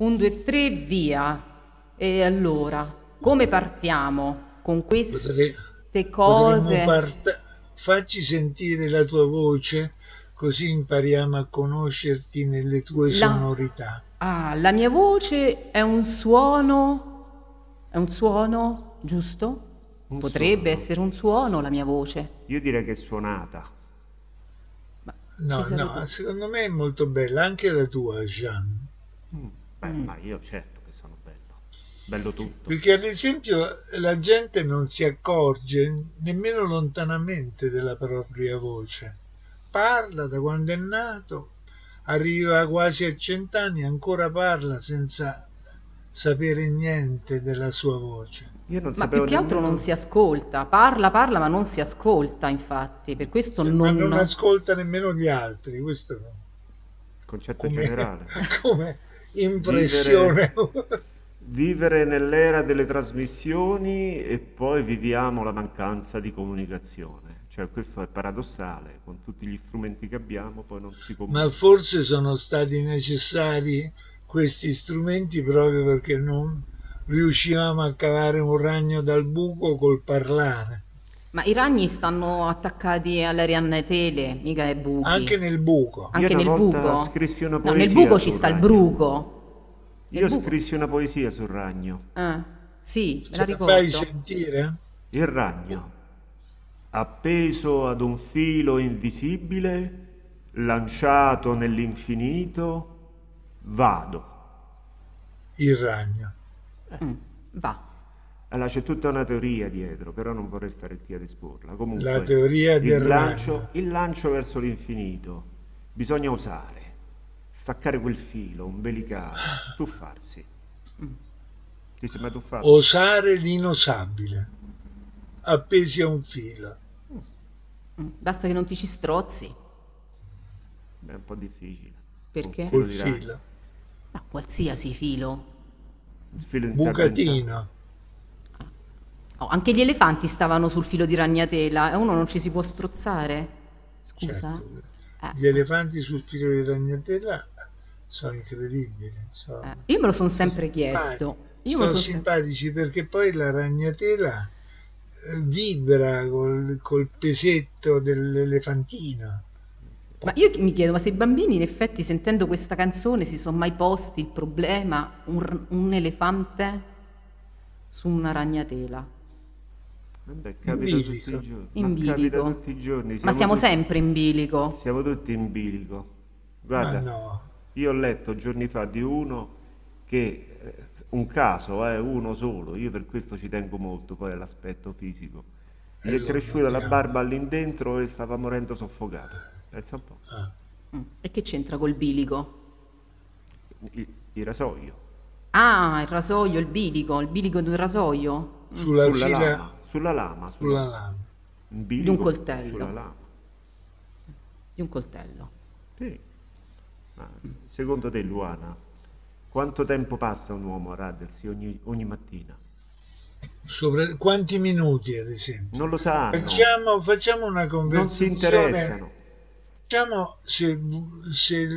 Un, due, tre, via. E allora, come partiamo con queste Potre- cose? Part- Facci sentire la tua voce, così impariamo a conoscerti nelle tue La- sonorità. Ah, la mia voce è un suono, è un suono, giusto? Un Potrebbe suono. essere un suono la mia voce. Io direi che è suonata. Ma No, no, secondo me è molto bella, anche la tua, Jean. Mm. Beh, ma io certo che sono bello. Bello tutto. Perché ad esempio la gente non si accorge nemmeno lontanamente della propria voce. Parla da quando è nato, arriva quasi a cent'anni, ancora parla senza sapere niente della sua voce. Io non Ma più che altro non si ascolta, parla, parla, ma non si ascolta, infatti, per questo Ma non... non ascolta nemmeno gli altri, questo Il concetto come, generale. come impressione. Vivere nell'era delle trasmissioni e poi viviamo la mancanza di comunicazione. Cioè, questo è paradossale, con tutti gli strumenti che abbiamo, poi non si comunica. Ma forse sono stati necessari questi strumenti proprio perché non riuscivamo a cavare un ragno dal buco col parlare. Ma i ragni stanno attaccati alle ragnatele, mica ai buchi. Anche nel buco. Anche Io una nel volta buco? scrissi una No, nel poesia buco ci sta il ragno. bruco. Io nel buco. scrissi una poesia sul ragno. Eh, sì, me la ricordo. fai sentire? Il ragno, appeso ad un filo invisibile, lanciato nell'infinito, vado. Il ragno. Mm, va. Allora c'è tutta una teoria dietro, però non vorrei stare qui ad esporla. Comunque, La teoria il del lancio, il lancio verso l'infinito. Bisogna usare, staccare quel filo, umbilicale, tuffarsi. Ti sembra tuffato? Osare l'inosabile. Appesi a un filo. Mm, Basta che non ti ci strozzi. Beh, è un po' difficile. Perché? Col filo. Ma qualsiasi filo. Il filo. Bucatino. Oh, anche gli elefanti stavano sul filo di ragnatela e uno non ci si può strozzare. Scusa? Certo. Eh, Gli elefanti sul filo di ragnatela sono incredibili. sono- eh, Io me lo sono sempre chiesto. Io sono simpatici perché poi la ragnatela eh, vibra col, col pesetto dell'elefantino. Ma io mi chiedo, ma se i bambini in effetti sentendo questa canzone si sono mai posti il problema, un, un elefante su una ragnatela? Vabbè, capita In tutti i bilico. giorni. In Ma bilico. tutti i giorni. Ma siamo tutti- sempre in bilico. Siamo tutti in bilico. Guarda, no, io ho letto giorni fa di uno che, eh, un caso, eh, uno solo, io per questo ci tengo molto poi all'aspetto fisico. Gli è cresciuta la barba all'indentro e stava morendo soffocato. Pensa un po'. ah, Mm. E che c'entra col bilico? Il, il rasoio. Ah, il rasoio, il bilico, il bilico di un rasoio? sulla sulla fila, lama, sulla lama, sulla sulla, lama. un bilico Di un coltello. Sulla lama. Di un coltello. Sì. Ma secondo te, Luana, quanto tempo passa un uomo a radersi ogni, ogni mattina? Sopra- quanti minuti ad esempio? Non lo sanno, Facciamo, facciamo una non si conversazione. interessano. Facciamo, se, se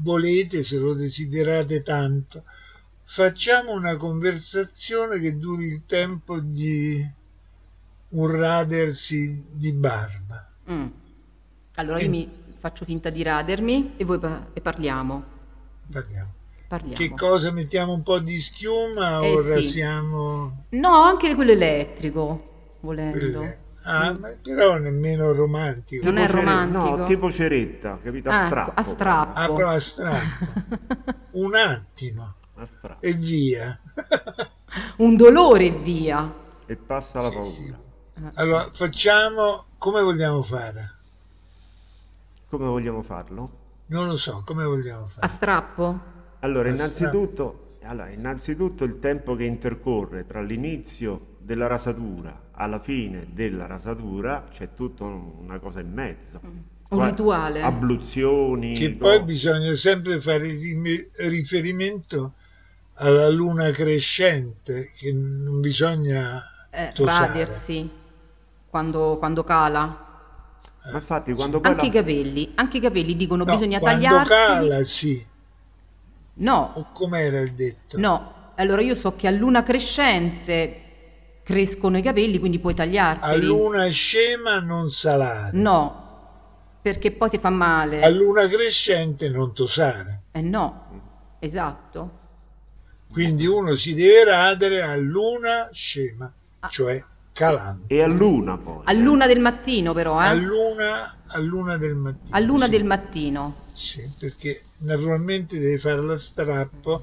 volete, se lo desiderate tanto, facciamo una conversazione che duri il tempo di un radersi di barba. Mm. Allora io mi faccio finta di radermi e voi pa- e parliamo. Parliamo. Parliamo. Che cosa mettiamo un po' di schiuma Eh, o sì. rasiamo No, anche quello elettrico, volendo. quelle? Ah, ma però nemmeno romantico. Non è Tipo cere- romantico? No, tipo ceretta, capito? A Ah, strappo. a strappo. Ah, però a strappo. un attimo A strappo. e via. Un dolore e via. E passa la paura. Allora, facciamo come vogliamo fare? Come vogliamo farlo? Non lo so, come vogliamo A fare? strappo? Allora, A innanzitutto, allora, innanzitutto il tempo che intercorre tra l'inizio della rasatura alla fine della rasatura c'è tutta un- una cosa in mezzo. Un Qua- rituale. Abluzioni. Che poi bisogna sempre fare rime- riferimento alla luna crescente, che non bisogna Eh, tosare. Quando, quando cala. Ma infatti quando poi Anche la- i capelli, anche i capelli dicono No, bisogna quando tagliarseli. cala, sì. No, O com'era il detto? no. Allora io so che a luna crescente crescono i capelli, quindi puoi A tagliarteli. luna scema non salare. No, perché poi ti fa A male. luna crescente non tosare. Eh no, esatto. Quindi uno si deve radere a luna scema, Ah. cioè calante. E a luna poi. A eh. luna del mattino però, A eh? luna, a luna del mattino. A luna sì. del mattino. Sì, perché naturalmente devi fare la strappo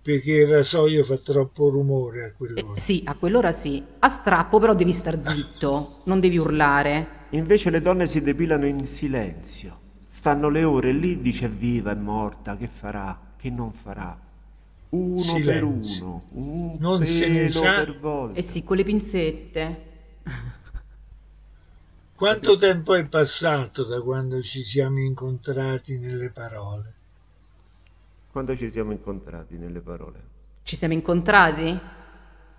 perché il rasoio fa troppo rumore a Eh, quell'ora. sì, a quell'ora sì. A strappo però devi star zitto, non devi urlare. Invece le donne si depilano in silenzio. Stanno le ore lì, dice viva, è morta, che farà, che non farà. Uno Silenzio. per uno, un Non pelo se ne sa- per volta. Eh sì, con le pinzette. Quanto tempo è passato da quando ci siamo incontrati nelle parole? Quando ci siamo incontrati nelle parole? Ci siamo incontrati?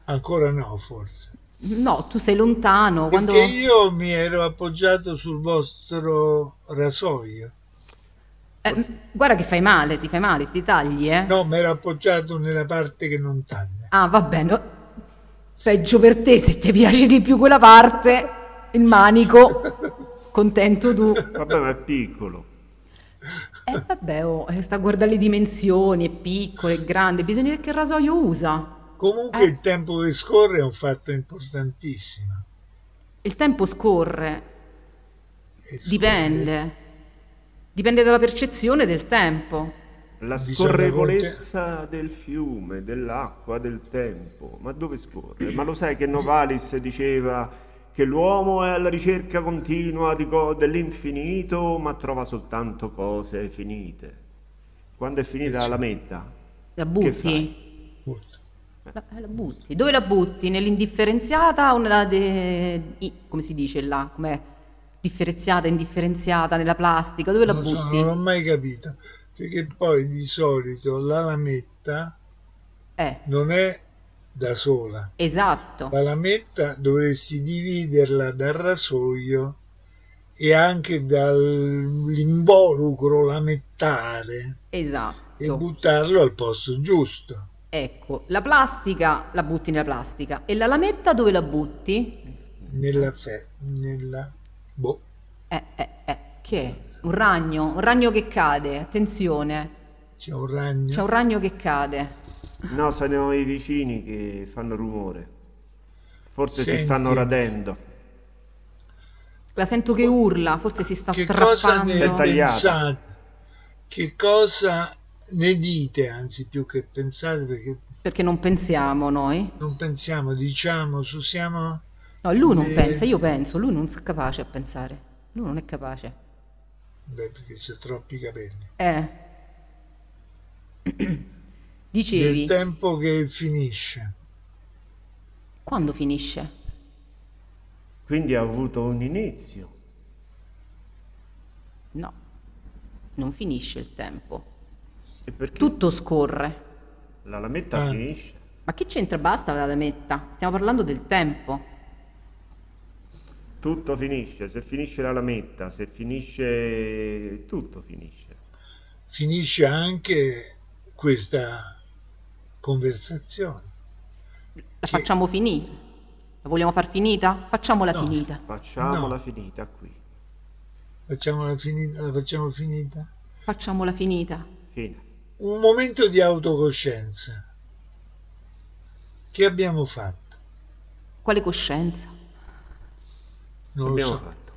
Ancora no, forse. No, tu sei lontano. Quando... Perché io mi ero appoggiato sul vostro rasoio. Eh, guarda che fai male, ti fai male, ti tagli, eh? No, mi ero appoggiato nella parte che non taglia. Ah, va bene. Peggio per te se ti piace di più quella parte, il manico. Contento tu. Vabbè, ma è piccolo. Eh vabbè, oh, eh, sta a guardare le dimensioni, è piccolo, è grande, bisogna vedere che rasoio usa. Comunque Eh. il tempo che scorre è un fatto importantissimo. Il tempo scorre, E scorre- dipende. Dalla percezione del tempo. La scorrevolezza del fiume, dell'acqua, del tempo. Ma dove scorre? Ma lo sai che Novalis diceva che l'uomo è alla ricerca continua di co- dell'infinito, ma trova soltanto cose finite. Quando è finita la metta, La butti? La, eh, la butti. Dove la butti? Nell'indifferenziata o nella... de- i- come si dice là? Com'è? Differenziata, indifferenziata, nella plastica? Dove la Non, so, butti? non l'ho mai capito. Perché poi di solito la lametta Eh, non è da sola. esatto. La lametta dovresti dividerla dal rasoio e anche dall'involucro lamettare e Esatto. buttarlo al posto giusto. Ecco, la plastica la butti nella plastica e la lametta dove la butti? Nella fe, nella boh. Eh, eh, eh, che è? Un ragno, un ragno che cade, attenzione, C'è un ragno. c'è un ragno che cade. no, sono i vicini che fanno rumore. Forse si Senti. stanno radendo. La sento che urla, forse si sta che cosa ne Si strappando. pensate? Che cosa ne dite, anzi più che pensate, perché Perché non pensiamo noi? non pensiamo, diciamo, su siamo... No, lui non Eh. pensa, io penso, lui non è capace a pensare. Lui non è capace. Beh, perché c'è troppi capelli. Eh. Del Dicevi, tempo che finisce. quando finisce? Quindi ha avuto un inizio. No, non finisce il tempo. E perché Tutto scorre. la lametta Ah. finisce? Ma che c'entra? Basta la lametta. Stiamo parlando del tempo. Tutto finisce, se finisce la lametta, se finisce... tutto finisce. Finisce anche questa conversazione. La facciamo finire. La vogliamo far finita? Facciamola No. finita. Facciamola No. finita qui. Facciamola finita, la facciamo finita? Facciamola finita. Fine. Un momento di autocoscienza. Che abbiamo fatto? Quale coscienza? Non lo Abbiamo so. fatto.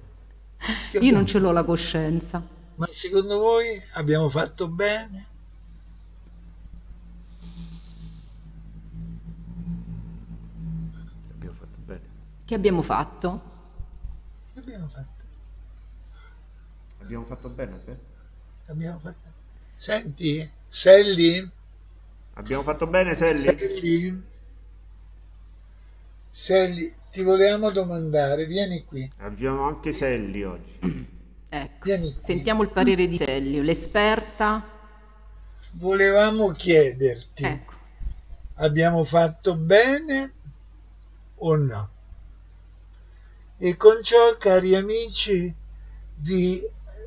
Che Io abbiamo non ce l'ho la coscienza. Ma secondo voi abbiamo fatto bene? Abbiamo fatto bene. Che abbiamo fatto? Che abbiamo fatto? Abbiamo fatto bene a te? Abbiamo fatto. Senti, Selli? Abbiamo fatto bene, Selli? Selli? Selli, ti volevamo domandare, vieni qui. Abbiamo anche Selli oggi. Ecco. Sentiamo il parere di Sellio, l'esperta. Volevamo chiederti, Ecco. abbiamo fatto bene o no? E con ciò, cari amici, vi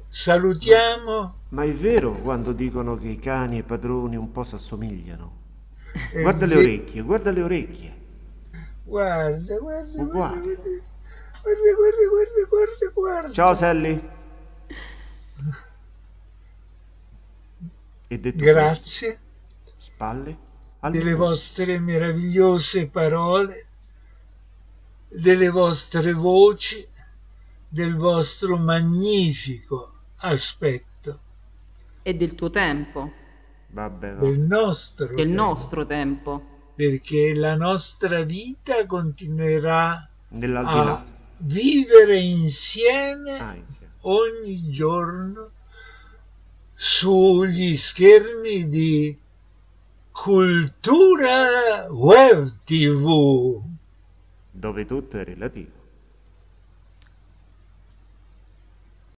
salutiamo Ma è vero quando dicono che i cani e i padroni un po' s'assomigliano? È Guarda le orecchie, guarda le orecchie. Guarda, guarda, guarda, guarda, guarda, guarda, guarda, guarda, guarda. Ciao Sally. E detto Grazie questo, spalle al delle vostre meravigliose parole, delle vostre voci, del vostro magnifico aspetto, E del tuo tempo, Vabbè, va. del nostro del tempo, nostro tempo. Perché la nostra vita continuerà a vivere insieme Ah, insieme. ogni giorno sugli schermi di Cultura Web TV. Dove tutto è relativo.